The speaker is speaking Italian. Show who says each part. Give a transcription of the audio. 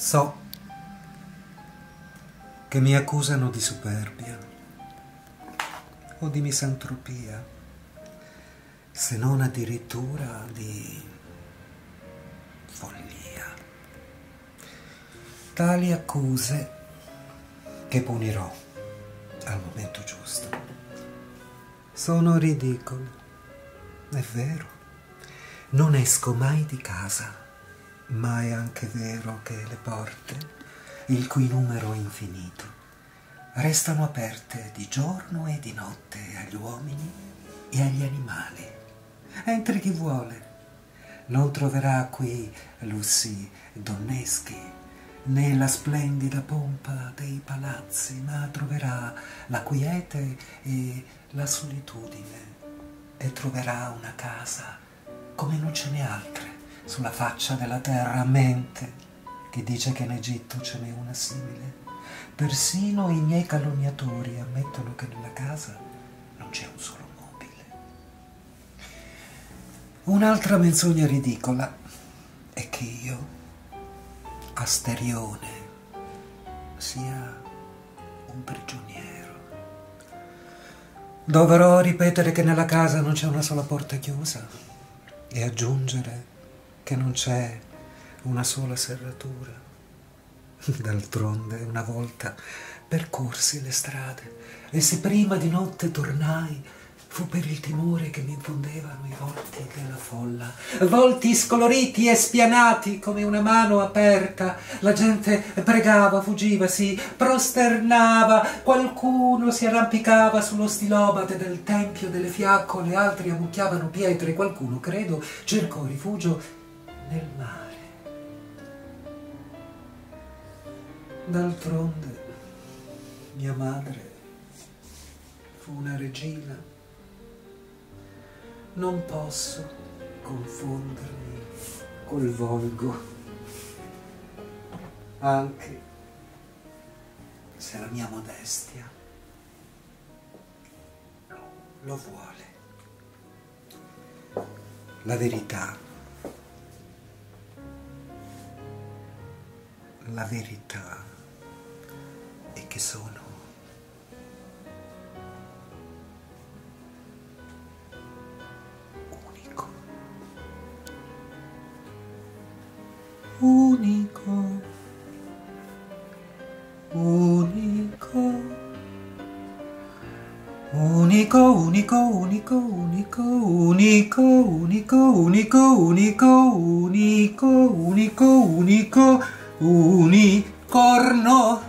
Speaker 1: So che mi accusano di superbia o di misantropia, se non addirittura di follia. Tali accuse che punirò al momento giusto sono ridicole, è vero. Non esco mai di casa ma è anche vero che le porte, il cui numero è infinito, restano aperte di giorno e di notte agli uomini e agli animali. Entri chi vuole. Non troverà qui lussi donneschi, né la splendida pompa dei palazzi, ma troverà la quiete e la solitudine e troverà una casa come non ce n'è altre sulla faccia della terra mente che dice che in Egitto ce n'è una simile. Persino i miei calunniatori ammettono che nella casa non c'è un solo mobile. Un'altra menzogna ridicola è che io, Asterione, sia un prigioniero. Dovrò ripetere che nella casa non c'è una sola porta chiusa e aggiungere che non c'è una sola serratura. D'altronde, una volta percorsi le strade e se prima di notte tornai, fu per il timore che mi infondevano i volti della folla, volti scoloriti e spianati come una mano aperta. La gente pregava, fuggiva, si prosternava, qualcuno si arrampicava sullo stilobate del tempio delle fiaccole, altri ammucchiavano pietre, qualcuno, credo, cercò rifugio nel mare. D'altronde mia madre fu una regina. Non posso confondermi col volgo, anche se la mia modestia lo vuole. La verità la verità è che sono unico. Unico. Unico. Unico, unico, unico, unico, unico, unico, unico, unico, unico, unico, unico unicorno